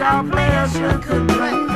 guitar pleasure could play.